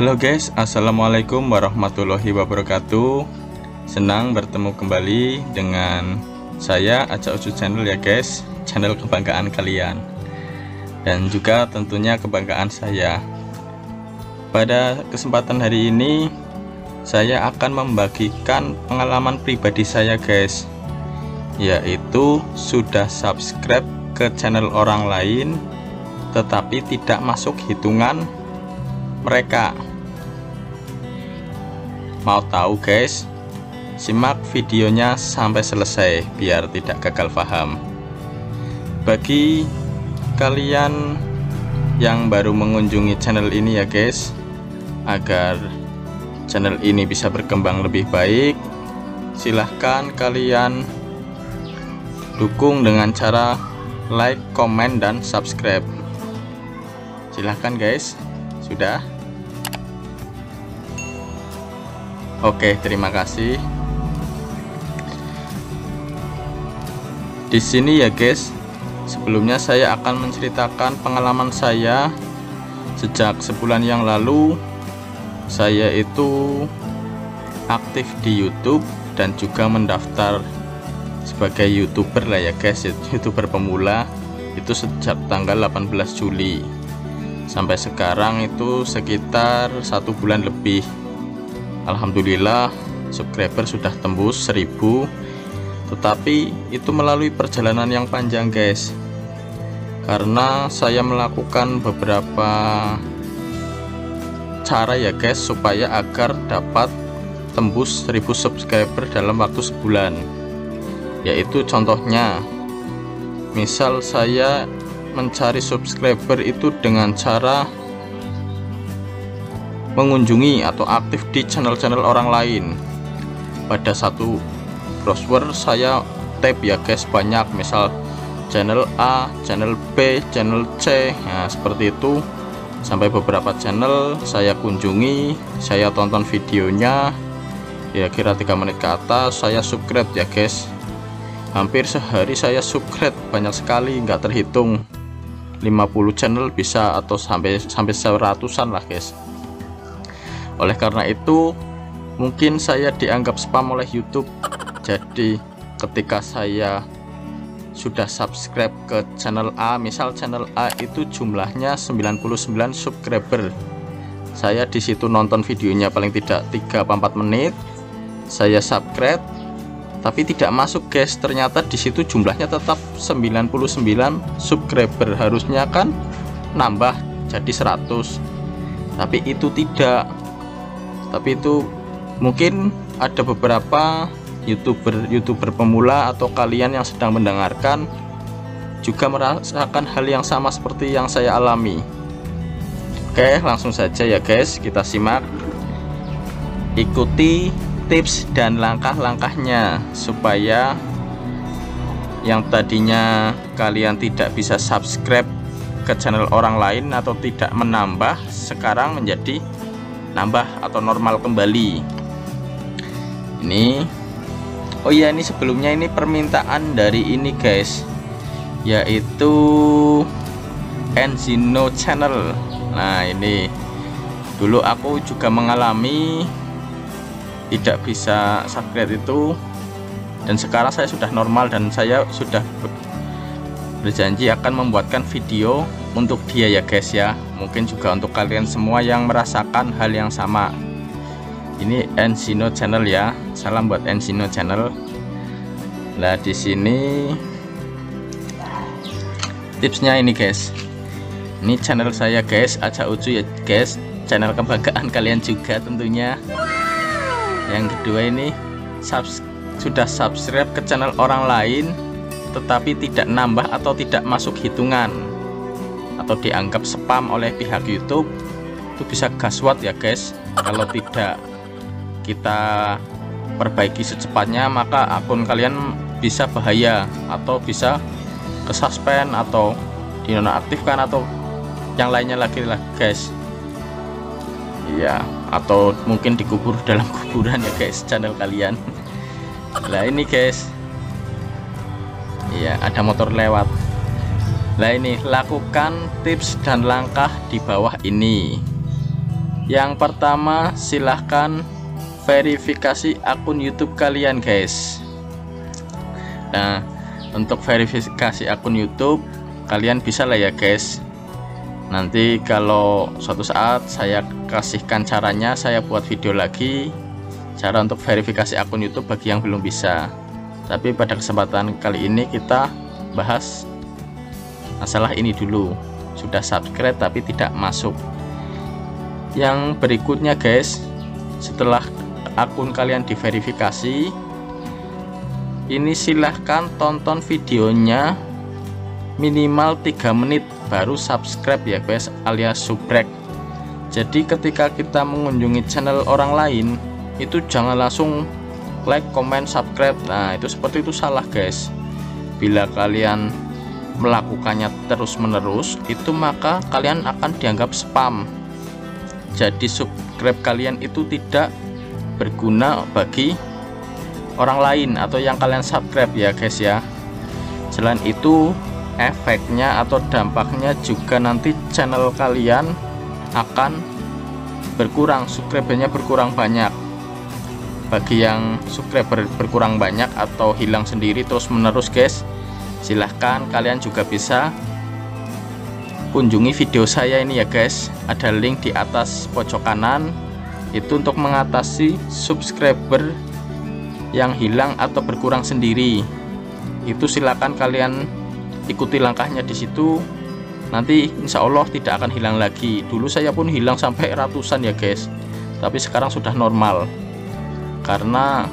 Halo guys, Assalamualaikum warahmatullahi wabarakatuh. Senang bertemu kembali dengan saya Aca Ucu Channel ya guys Channel kebanggaan kalian. Dan juga tentunya kebanggaan saya. Pada kesempatan hari ini Saya akan membagikan pengalaman pribadi saya guys Yaitu sudah subscribe ke channel orang lain Tetapi tidak masuk hitungan mereka mau tahu guys? Simak videonya sampai selesai biar tidak gagal paham. Bagi kalian yang baru mengunjungi channel ini ya guys agar channel ini bisa berkembang lebih baik silahkan kalian dukung dengan cara like, comment, dan subscribe. Silahkan guys. Sudah Oke terima kasih. Di sini ya guys. Sebelumnya saya akan menceritakan pengalaman saya. Sejak sebulan yang lalu saya itu aktif di YouTube dan juga mendaftar sebagai youtuber lah ya guys. Youtuber pemula itu sejak tanggal 18 Juli. Sampai sekarang itu sekitar satu bulan lebih Alhamdulillah subscriber sudah tembus 1000 tetapi itu melalui perjalanan yang panjang guys. Karena saya melakukan beberapa cara ya guys supaya agar dapat tembus 1000 subscriber dalam waktu sebulan. Yaitu contohnya misal saya mencari subscriber itu dengan cara mengunjungi atau aktif di channel-channel orang lain. Pada satu browser saya tab ya guys banyak. Misal channel A, channel B, channel C nah seperti itu. Sampai beberapa channel saya kunjungi saya tonton videonya ya kira 3 menit ke atas saya subscribe ya guys. Hampir sehari saya subscribe banyak sekali nggak terhitung. 50 channel bisa atau sampai sampai seratusan lah guys oleh karena itu mungkin saya dianggap spam oleh YouTube. Jadi ketika saya sudah subscribe ke channel A misal channel A itu jumlahnya 99 subscriber. Saya di situ nonton videonya paling tidak 3-4 menit. Saya subscribe tapi tidak masuk guys. Ternyata di situ jumlahnya tetap 99 subscriber. Harusnya kan nambah jadi 100 tapi itu tidak tapi itu mungkin ada beberapa youtuber youtuber pemula atau kalian yang sedang mendengarkan juga merasakan hal yang sama seperti yang saya alami. Oke langsung saja ya guys. Kita simak. Ikuti tips dan langkah-langkahnya supaya yang tadinya kalian tidak bisa subscribe ke channel orang lain atau tidak menambah sekarang menjadi nambah atau normal kembali. Ini Oh iya ini sebelumnya ini permintaan dari ini guys yaitu Enzino channel. Nah ini dulu aku juga mengalami tidak bisa subscribe itu dan sekarang saya sudah normal dan saya sudah berjanji akan membuatkan video untuk dia ya guys ya. Mungkin juga untuk kalian semua yang merasakan hal yang sama. Ini Ensino channel ya. Salam buat Ensino channel. Nah di sini tipsnya ini guys. Ini channel saya guys. Aja ucu ya guys. Channel kebanggaan kalian juga tentunya. Yang kedua ini subs sudah subscribe ke channel orang lain tetapi tidak nambah atau tidak masuk hitungan atau dianggap spam oleh pihak YouTube itu bisa gaswat ya guys. Kalau tidak kita perbaiki secepatnya maka akun kalian bisa bahaya atau bisa kesuspend atau dinonaktifkan atau yang lainnya lagi lah guys. Iya atau mungkin dikubur dalam kuburan ya guys channel kalian. Lah ini guys. Iya ada motor lewat lah ini lakukan tips dan langkah di bawah ini. Yang pertama silahkan verifikasi akun YouTube kalian guys. Nah untuk verifikasi akun YouTube kalian bisa lah ya guys. Nanti kalau suatu saat saya kasihkan caranya saya buat video lagi. Cara untuk verifikasi akun YouTube bagi yang belum bisa. Tapi pada kesempatan kali ini kita bahas masalah ini dulu. Sudah subscribe tapi tidak masuk. Yang berikutnya guys setelah akun kalian diverifikasi ini silahkan tonton videonya minimal 3 menit baru subscribe ya guys alias subrek. Jadi ketika kita mengunjungi channel orang lain itu jangan langsung like, comment, subscribe. Nah itu seperti itu salah guys. Bila kalian melakukannya terus menerus itu maka kalian akan dianggap spam. Jadi subscribe kalian itu tidak berguna bagi orang lain atau yang kalian subscribe ya guys ya. Selain itu efeknya atau dampaknya juga nanti channel kalian akan berkurang subscribernya berkurang banyak. Bagi yang subscriber berkurang banyak atau hilang sendiri terus menerus guys silahkan kalian juga bisa kunjungi video saya ini ya guys. Ada link di atas pojok kanan. Itu untuk mengatasi subscriber yang hilang atau berkurang sendiri. Itu silakan kalian ikuti langkahnya di situ. Nanti insya Allah tidak akan hilang lagi. Dulu saya pun hilang sampai ratusan ya guys. Tapi sekarang sudah normal. Karena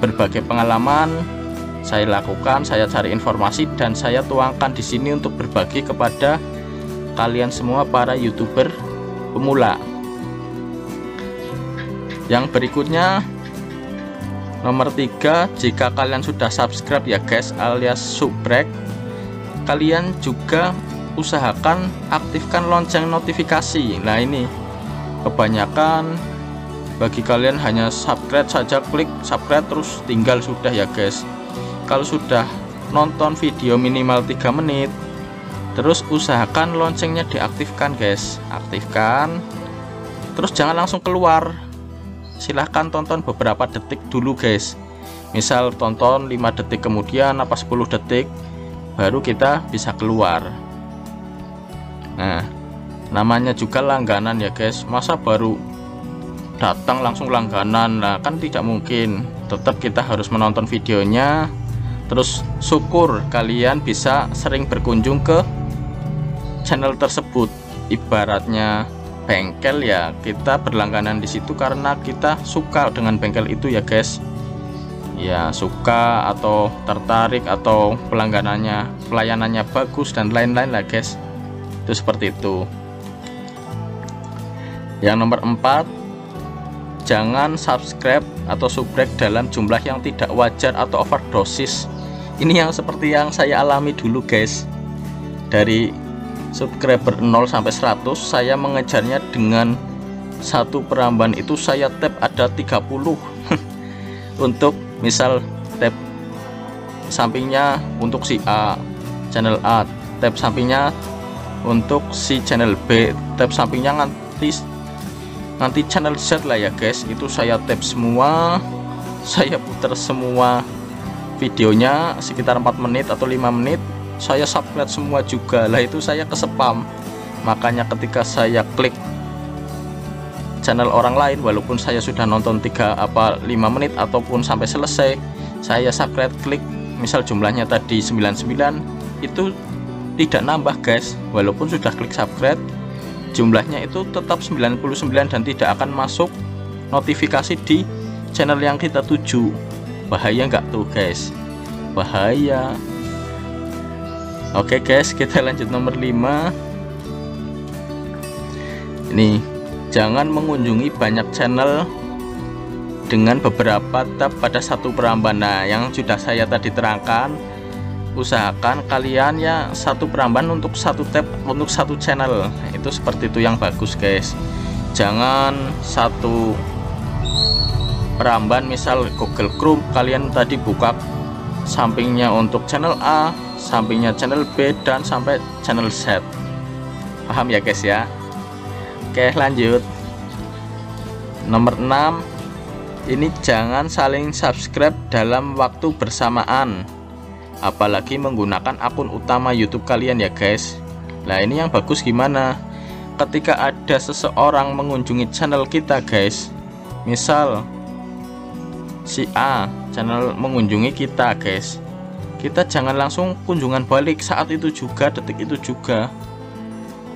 berbagai pengalaman saya lakukan saya cari informasi dan saya tuangkan di sini untuk berbagi kepada kalian semua para youtuber pemula. Yang berikutnya nomor tiga jika kalian sudah subscribe ya guys alias subrek kalian juga usahakan aktifkan lonceng notifikasi. Nah ini kebanyakan bagi kalian hanya subscribe saja klik subscribe terus tinggal sudah ya guys kalau sudah nonton video minimal 3 menit terus usahakan loncengnya diaktifkan guys. Aktifkan. Terus jangan langsung keluar. Silahkan tonton beberapa detik dulu guys. Misal tonton 5 detik kemudian apa 10 detik baru kita bisa keluar. Nah namanya juga langganan ya guys. Masa baru datang langsung langganan? Nah kan tidak mungkin. Tetap kita harus menonton videonya terus syukur kalian bisa sering berkunjung ke channel tersebut. Ibaratnya bengkel ya kita berlangganan di situ karena kita suka dengan bengkel itu ya guys. Ya suka atau tertarik atau pelangganannya pelayanannya bagus dan lain-lain lah guys. Itu seperti itu. Yang nomor 4 jangan subscribe atau subrek dalam jumlah yang tidak wajar atau overdosis ini yang seperti yang saya alami dulu guys. Dari subscriber 0 sampai 100 saya mengejarnya dengan satu peramban itu saya tap ada 30 untuk misal tab sampingnya untuk si A channel A tab sampingnya untuk si channel B tab sampingnya nanti nanti channel Z lah ya guys. Itu saya tap semua saya putar semua videonya sekitar 4 menit atau 5 menit saya subscribe semua juga. Lah itu saya ke spam makanya ketika saya klik channel orang lain walaupun saya sudah nonton 3 apa 5 menit ataupun sampai selesai saya subscribe klik misal jumlahnya tadi 99 itu tidak nambah guys. Walaupun sudah klik subscribe jumlahnya itu tetap 99 dan tidak akan masuk notifikasi di channel yang kita tuju bahaya nggak tuh guys? Bahaya. Oke guys kita lanjut nomor 5 ini jangan mengunjungi banyak channel dengan beberapa tab pada satu peramban nah yang sudah saya tadi terangkan usahakan kalian ya satu peramban untuk satu tab untuk satu channel. Itu seperti itu yang bagus guys. Jangan satu peramban misal Google Chrome kalian tadi buka sampingnya untuk channel A sampingnya channel B dan sampai channel Z. Paham ya guys ya? Oke lanjut. Nomor 6 ini jangan saling subscribe dalam waktu bersamaan apalagi menggunakan akun utama YouTube kalian ya guys. Nah ini yang bagus gimana? Ketika ada seseorang mengunjungi channel kita guys misal si A channel mengunjungi kita guys. Kita jangan langsung kunjungan balik saat itu juga detik itu juga.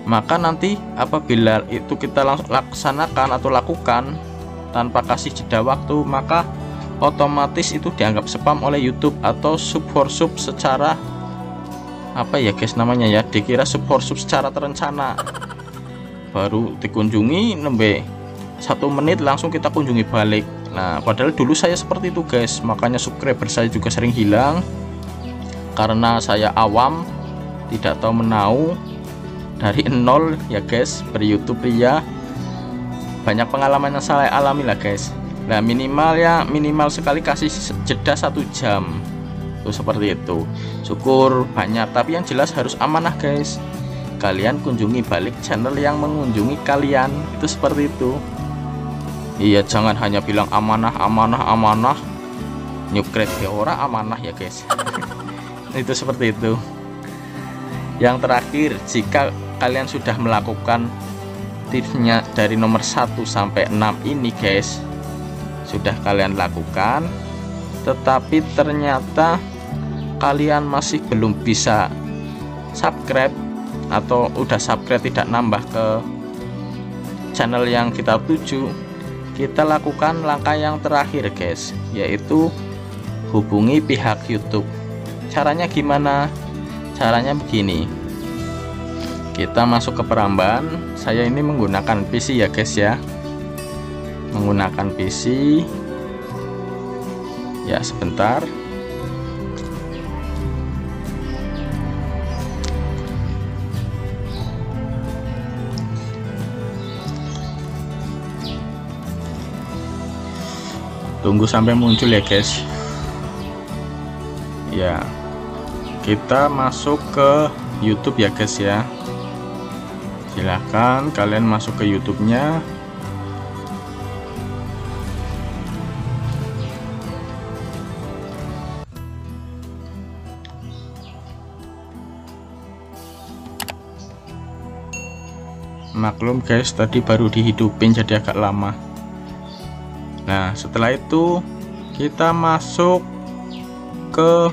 Maka nanti apabila itu kita laksanakan atau lakukan tanpa kasih jeda waktu maka otomatis itu dianggap spam oleh YouTube atau sub for sub secara apa ya guys namanya ya? Dikira sub for sub secara terencana. Baru dikunjungi nembe satu menit langsung kita kunjungi balik nah padahal dulu saya seperti itu guys. Makanya subscriber saya juga sering hilang. Karena saya awam tidak tahu menau. Dari nol ya guys ber YouTube pria banyak pengalaman yang saya alami lah guys. Nah minimal ya minimal sekali kasih jeda satu jam. Itu seperti itu. Syukur banyak. Tapi yang jelas harus amanah guys. Kalian kunjungi balik channel yang mengunjungi kalian. Itu seperti itu iya jangan hanya bilang amanah amanah amanah. Nyukret ya ora amanah ya guys. Itu seperti itu. Yang terakhir jika kalian sudah melakukan tipsnya dari nomor 1 sampai 6 ini guys sudah kalian lakukan. Tetapi ternyata kalian masih belum bisa subscribe atau udah subscribe tidak nambah ke channel yang kita tuju kita lakukan langkah yang terakhir guys yaitu hubungi pihak YouTube. Caranya gimana? Caranya begini. Kita masuk ke peramban saya ini menggunakan PC ya guys ya. Menggunakan PC ya sebentar tunggu sampai muncul ya guys. Ya. Kita masuk ke YouTube ya guys ya. Silahkan kalian masuk ke YouTube nya maklum guys tadi baru dihidupin jadi agak lama Nah setelah itu kita masuk ke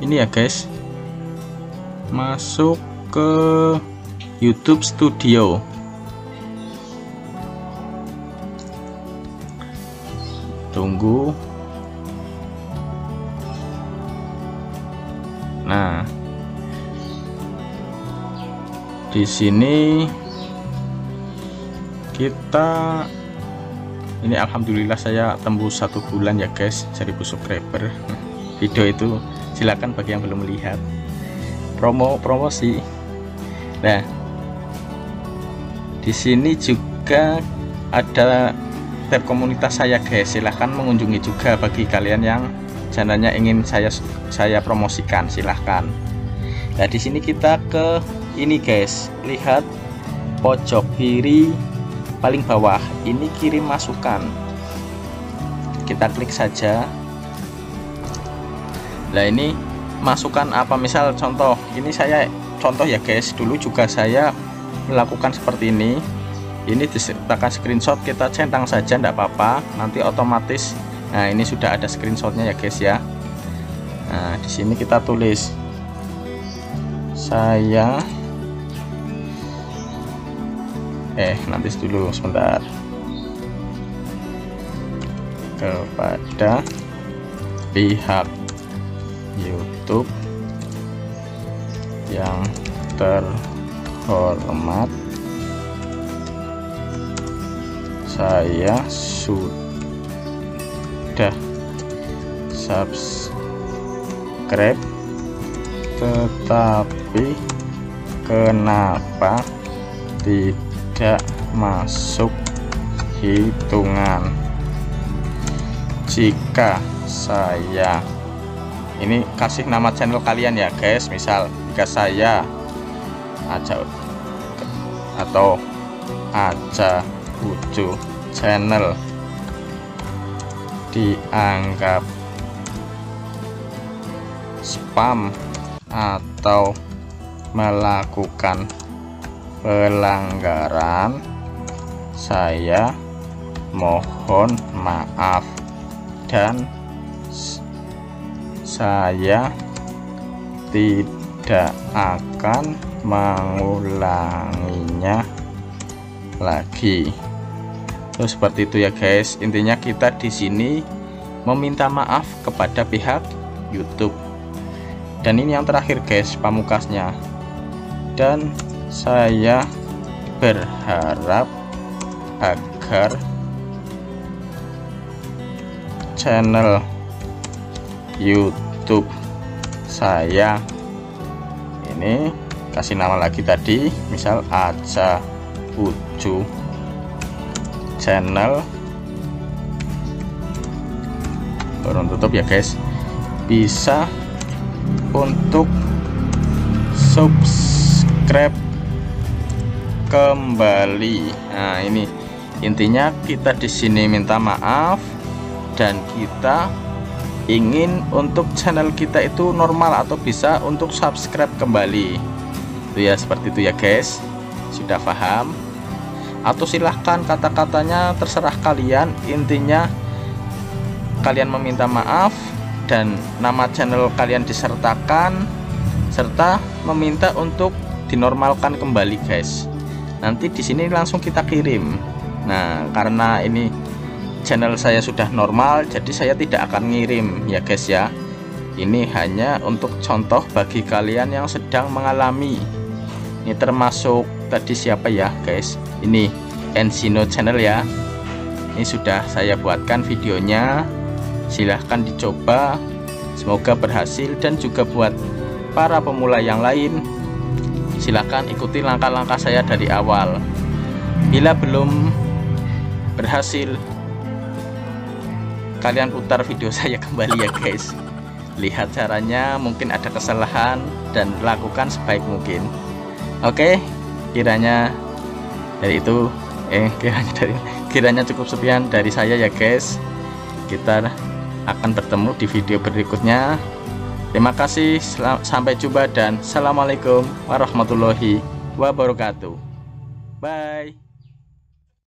ini ya guys. Masuk ke YouTube Studio. Tunggu. Nah di sini kita ini alhamdulillah saya tembus satu bulan ya guys. 1000 subscriber video itu silakan bagi yang belum melihat. Promo promosi nah di sini juga ada tab komunitas saya guys. Silahkan mengunjungi juga bagi kalian yang channelnya ingin saya saya promosikan. Silahkan nah di sini kita ke ini guys. Lihat pojok kiri paling bawah ini kirim masukan. Kita klik saja. Nah ini masukan apa? Misal contoh ini saya contoh ya guys. Dulu juga saya melakukan seperti ini. Ini disertakan screenshot kita centang saja tidak apa-apa. Nanti otomatis nah ini sudah ada screenshotnya ya guys ya. Nah di sini kita tulis. Saya eh nanti dulu sebentar. Kepada pihak YouTube yang terhormat saya sudah subscribe tetapi kenapa tidak tidak masuk hitungan. Jika saya ini kasih nama channel kalian ya guys. Misal jika saya aja atau aja Ucu channel dianggap spam atau melakukan pelanggaran saya mohon maaf dan saya tidak akan mengulanginya lagi. Terus seperti itu ya guys. Intinya kita di sini meminta maaf kepada pihak YouTube. Dan ini yang terakhir guys pamukasnya dan saya berharap agar channel YouTube saya ini kasih nama lagi tadi misal aja uju channel. Baru tutup ya guys. Bisa untuk subscribe kembali. Nah ini. Intinya kita di sini minta maaf dan kita ingin untuk channel kita itu normal atau bisa untuk subscribe kembali. Itu ya seperti itu ya guys. Sudah paham? Atau silahkan kata-katanya terserah kalian. Intinya kalian meminta maaf dan nama channel kalian disertakan serta meminta untuk dinormalkan kembali guys nanti di sini langsung kita kirim. Nah karena ini channel saya sudah normal jadi saya tidak akan ngirim. Ya guys ya. Ini hanya untuk contoh bagi kalian yang sedang mengalami. Ini termasuk tadi siapa ya guys? Ini Ensino channel ya. Ini sudah saya buatkan videonya. Silahkan dicoba. Semoga berhasil dan juga buat para pemula yang lain silahkan ikuti langkah-langkah saya dari awal. Bila belum berhasil kalian putar video saya kembali ya guys. Lihat caranya mungkin ada kesalahan dan lakukan sebaik mungkin. Oke kiranya dari itu eh kiranya dari kiranya cukup sekian dari saya ya guys. Kita akan bertemu di video berikutnya terima kasih sampai jumpa dan assalamualaikum warahmatullahi wabarakatuh. Bye